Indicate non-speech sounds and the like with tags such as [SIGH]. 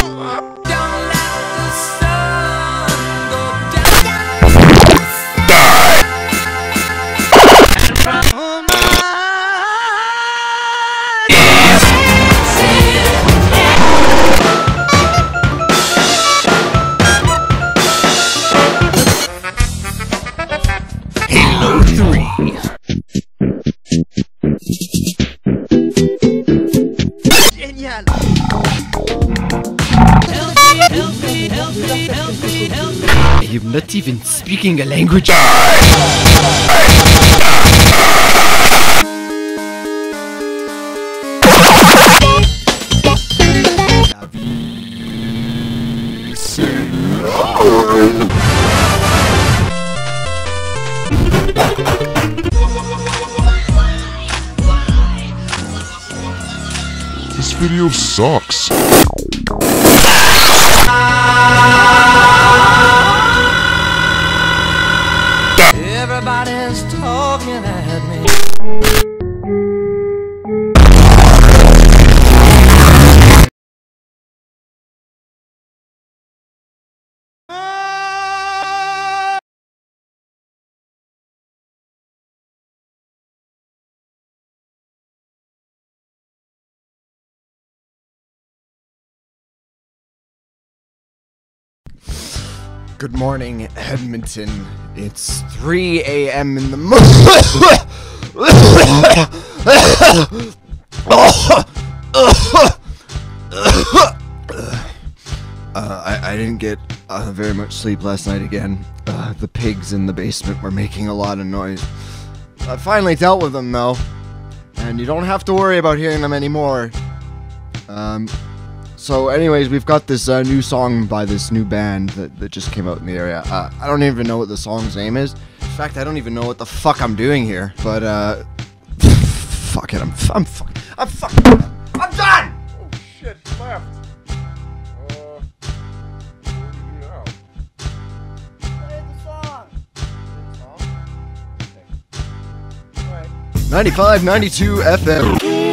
Halo 3. Genial. I'm not even speaking a language. This video sucks. Everybody's talking at me. Good morning, Edmonton. It's 3 a.m. in the morning. Uh, I, I didn't get uh, very much sleep last night again. Uh, the pigs in the basement were making a lot of noise. I finally dealt with them though, and you don't have to worry about hearing them anymore. Um, so, anyways, we've got this uh, new song by this new band that, that just came out in the area. Uh, I don't even know what the song's name is. In fact, I don't even know what the fuck I'm doing here. But, uh, [LAUGHS] fuck it, I'm, I'm fuck, I'm fuck, I'm done! Oh shit, he left. Song. 95, 92 FM.